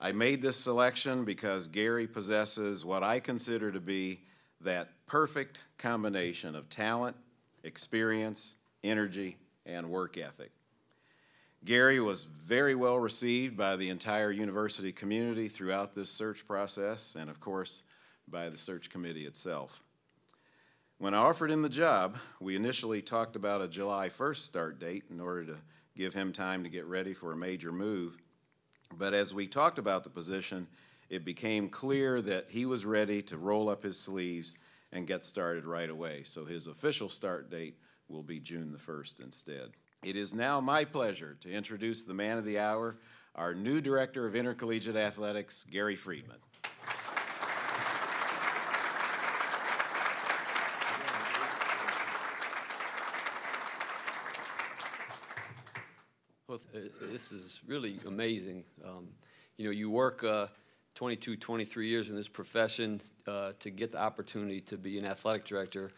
I made this selection because Gary possesses what I consider to be that perfect combination of talent, experience, energy, and work ethic. Gary was very well received by the entire university community throughout this search process, and of course, by the search committee itself. When I offered him the job, we initially talked about a July 1st start date in order to give him time to get ready for a major move. But as we talked about the position, it became clear that he was ready to roll up his sleeves and get started right away. So his official start date will be June the 1st instead. It is now my pleasure to introduce the man of the hour, our new Director of Intercollegiate Athletics, Gary Friedman. Well, this is really amazing. Um, you know, you work uh, 22, 23 years in this profession uh, to get the opportunity to be an athletic director.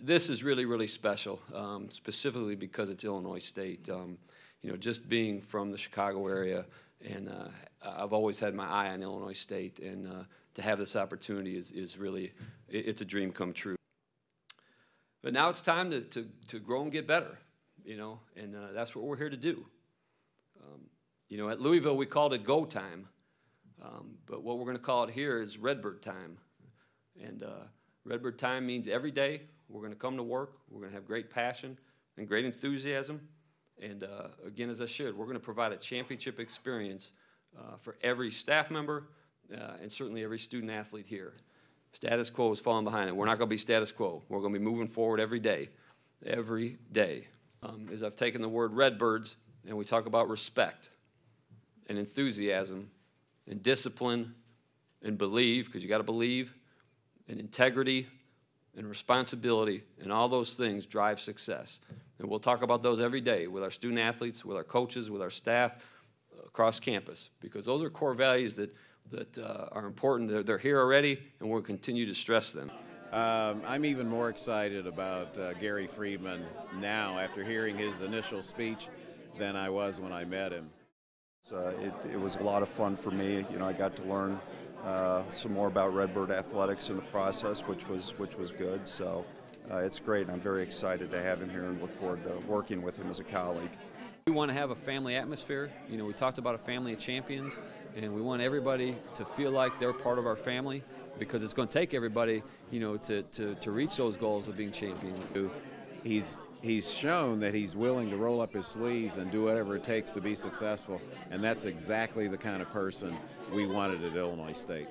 This is really, really special, um, specifically because it's Illinois State. Um, you know, just being from the Chicago area, and uh, I've always had my eye on Illinois State, and uh, to have this opportunity is, is really, it's a dream come true. But now it's time to, to, to grow and get better, you know, and uh, that's what we're here to do. Um, you know, at Louisville, we called it go time. Um, but what we're going to call it here is Redbird time. And uh, Redbird time means every day we're going to come to work, we're going to have great passion and great enthusiasm. And uh, again, as I should, we're going to provide a championship experience uh, for every staff member uh, and certainly every student athlete here. Status quo is falling behind it. We're not going to be status quo. We're going to be moving forward every day, every day. Um, as I've taken the word Redbirds and we talk about respect and enthusiasm and discipline and believe, because you got to believe, and integrity and responsibility, and all those things drive success. And we'll talk about those every day with our student athletes, with our coaches, with our staff across campus, because those are core values that, that uh, are important. They're, they're, here already, and we'll continue to stress them. Um, I'm even more excited about uh, Gary Friedman now after hearing his initial speech than I was when I met him. Uh, it, it, was a lot of fun for me. You know, I got to learn uh, some more about Redbird athletics in the process, which was which was good. So uh, it's great. I'm very excited to have him here and look forward to working with him as a colleague. We want to have a family atmosphere. You know, we talked about a family of champions, and we want everybody to feel like they're part of our family because it's going to take everybody, you know, to, to, to reach those goals of being champions. He's he's shown that he's willing to roll up his sleeves and do whatever it takes to be successful, and that's exactly the kind of person we wanted at Illinois State.